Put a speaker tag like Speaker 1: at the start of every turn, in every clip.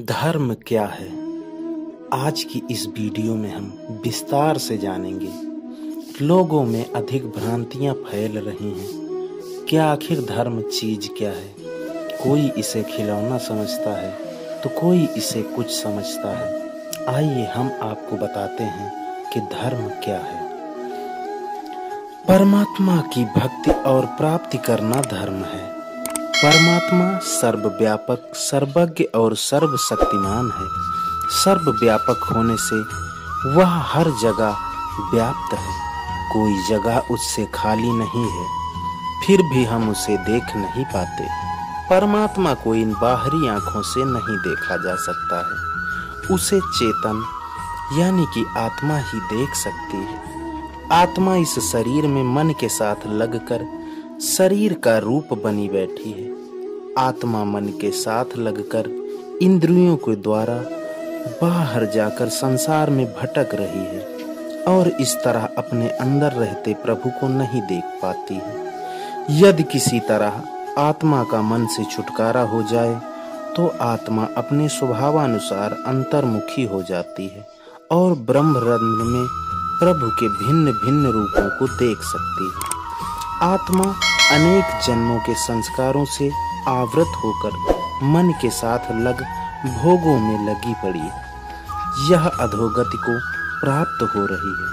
Speaker 1: धर्म क्या है? आज की इस वीडियो में हम विस्तार से जानेंगे। लोगों में अधिक भ्रांतियाँ फैल रही हैं। क्या आखिर धर्म चीज़ क्या है? कोई इसे खिलौना समझता है तो कोई इसे कुछ समझता है। आइए हम आपको बताते हैं कि धर्म क्या है। परमात्मा की भक्ति और प्राप्ति करना धर्म है। परमात्मा सर्वव्यापक, सर्वज्ञ और सर्वशक्तिमान है। सर्वव्यापक होने से वह हर जगह व्याप्त है। कोई जगह उससे खाली नहीं है, फिर भी हम उसे देख नहीं पाते। परमात्मा को इन बाहरी आँखों से नहीं देखा जा सकता है। उसे चेतन, यानी कि आत्मा ही देख सकती है। आत्मा इस शरीर में मन के साथ लगकर शरीर का रूप बनी बैठी है। आत्मा मन के साथ लगकर इंद्रियों के द्वारा बाहर जाकर संसार में भटक रही है और इस तरह अपने अंदर रहते प्रभु को नहीं देख पाती है। यदि किसी तरह आत्मा का मन से छुटकारा हो जाए तो आत्मा अपने स्वभावानुसार अंतर्मुखी हो जाती है और ब्रह्मरंध्र में प्रभु के भिन्न भिन्न रूपों को देख सकती है। आत्मा अनेक जन्मों के संस्कारों से आवृत होकर मन के साथ लग भोगों में लगी पड़ी है। यह अधोगति को प्राप्त हो रही है।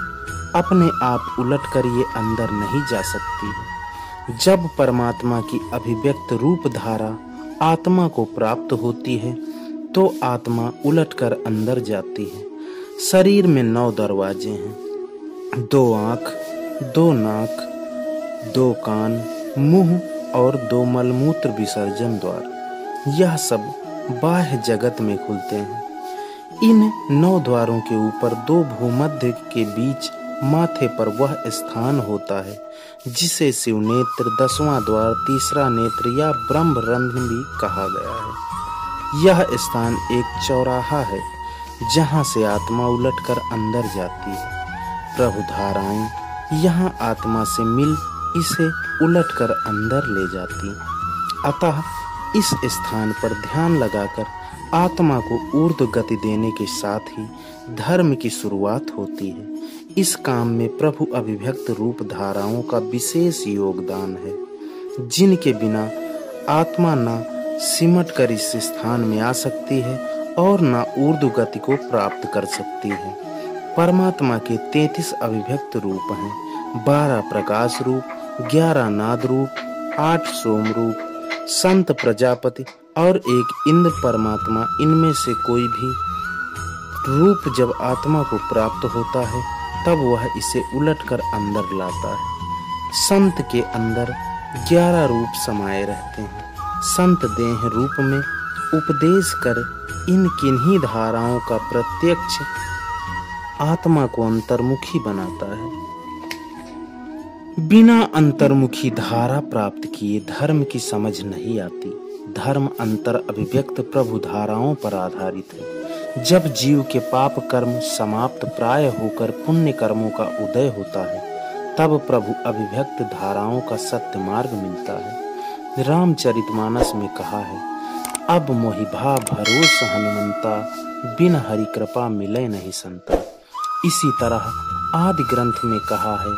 Speaker 1: अपने आप उलट कर ये अंदर नहीं जा सकती। जब परमात्मा की अभिव्यक्त रूप धारा आत्मा को प्राप्त होती है तो आत्मा उलट कर अंदर जाती है। शरीर में नौ दरवाजे हैं। दो आँख, दो नाक, दो कान, मुँह और दो मलमूत्र विसर्जन द्वार। यह सब बाह्य जगत में खुलते हैं। इन नौ द्वारों के ऊपर दो भूमध्य के बीच माथे पर वह स्थान होता है, जिसे शिव नेत्र दसवां द्वार, तीसरा नेत्र या ब्रह्म रंध्र भी कहा गया है। यह स्थान एक चौराहा है, जहाँ से आत्मा उलटकर अंदर जाती है। प्रभु धाराएँ, यहाँ आत्मा से मिल, इसे उलटकर अंदर ले जाती। अतः इस स्थान पर ध्यान लगाकर आत्मा को ऊर्ध गति देने के साथ ही धर्म की शुरुआत होती है। इस काम में प्रभु अभिव्यक्त रूप धाराओं का विशेष योगदान है, जिनके बिना आत्मा न सिमट कर इस स्थान में आ सकती है और न ऊर्ध गति को प्राप्त कर सकती है। परमात्मा के तैतीस अभिव्यक्त रूप हैं। बारह प्रकाश रूप, ग्यारह नाद रूप, आठ सोम रूप, संत प्रजापति और एक इंद्र परमात्मा इनमें से कोई भी रूप जब आत्मा को प्राप्त होता है, तब वह इसे उलटकर अंदर लाता है। संत के अंदर ग्यारह रूप समाये रहते हैं। संत देह रूप में उपदेश कर इन किन्हीं धाराओं का प्रत्यक्ष आत्मा को अंतर्मुखी बनाता है। बिना अंतर्मुखी धारा प्राप्त किए धर्म की समझ नहीं आती। धर्म अंतर अभिव्यक्त प्रभु धाराओं पर आधारित है। जब जीव के पाप कर्म समाप्त प्राय होकर पुण्य कर्मों का उदय होता है, तब प्रभु अभिव्यक्त धाराओं का सत्य मार्ग मिलता है। रामचरितमानस में कहा है, अब मोहिभा भरोस हनुमंता, बिन हरि कृपा मिले नहीं संता। इसी तरह आदि ग्रंथ में कहा है,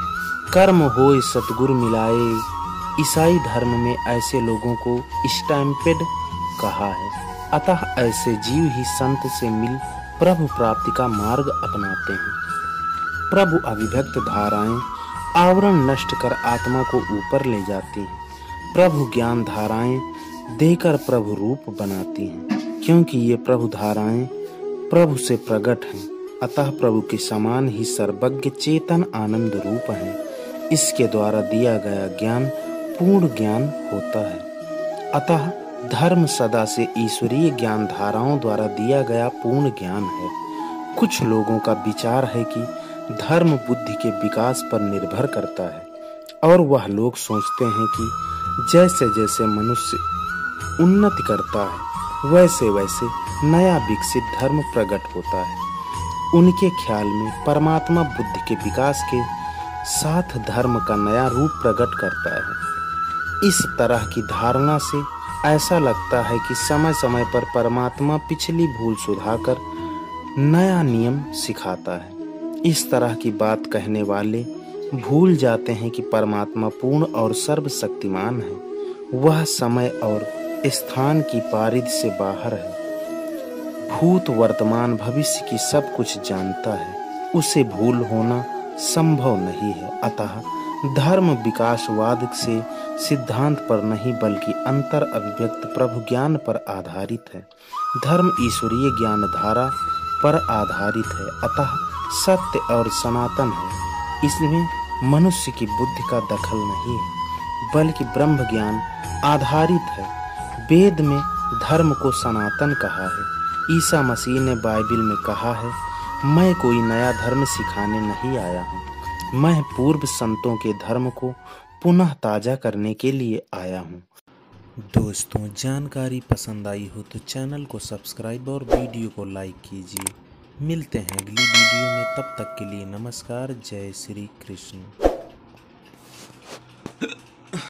Speaker 1: कर्म हो सतगुरु मिलाए, ईसाई धर्म में ऐसे लोगों को स्टैम्पेड कहा है। अतः ऐसे जीव ही संत से मिल प्रभु प्राप्ति का मार्ग अपनाते हैं। प्रभु अभिव्यक्त धाराएँ आवरण नष्ट कर आत्मा को ऊपर ले जाती हैं। प्रभु ज्ञान धाराएँ देकर प्रभु रूप बनाती हैं। क्योंकि ये प्रभु धाराएँ प्रभु से प्रकट हैं। अतः प्रभु के समान ही सर्वज्ञ चेतन आनंद रूप है। इसके द्वारा दिया गया ज्ञान पूर्ण ज्ञान होता है। अतः धर्म सदा से ईश्वरीय ज्ञान धाराओं द्वारा दिया गया पूर्ण ज्ञान है। कुछ लोगों का विचार है कि धर्म बुद्धि के विकास पर निर्भर करता है और वह लोग सोचते हैं कि जैसे जैसे मनुष्य उन्नति करता है, वैसे वैसे नया विकसित धर्म प्रकट होता है। उनके ख्याल में परमात्मा बुद्ध के विकास के साथ धर्म का नया रूप प्रकट करता है। इस तरह की धारणा से ऐसा लगता है कि समय समय पर परमात्मा पिछली भूल सुधाकर नया नियम सिखाता है। इस तरह की बात कहने वाले भूल जाते हैं कि परमात्मा पूर्ण और सर्वशक्तिमान है। वह समय और स्थान की पारिध से बाहर है। भूत वर्तमान भविष्य की सब कुछ जानता है। उसे भूल होना संभव नहीं है। अतः धर्म विकासवाद से सिद्धांत पर नहीं, बल्कि अंतर अभिव्यक्त प्रभु ज्ञान पर आधारित है। धर्म ईश्वरीय ज्ञान धारा पर आधारित है। अतः सत्य और सनातन है। इसमें मनुष्य की बुद्धि का दखल नहीं है, बल्कि ब्रह्म ज्ञान आधारित है। वेद में धर्म को सनातन कहा है। ईसा मसीह ने बाइबल में कहा है, मैं कोई नया धर्म सिखाने नहीं आया हूँ। मैं पूर्व संतों के धर्म को पुनः ताज़ा करने के लिए आया हूँ। दोस्तों, जानकारी पसंद आई हो तो चैनल को सब्सक्राइब और वीडियो को लाइक कीजिए। मिलते हैं अगली वीडियो में, तब तक के लिए नमस्कार, जय श्री कृष्ण।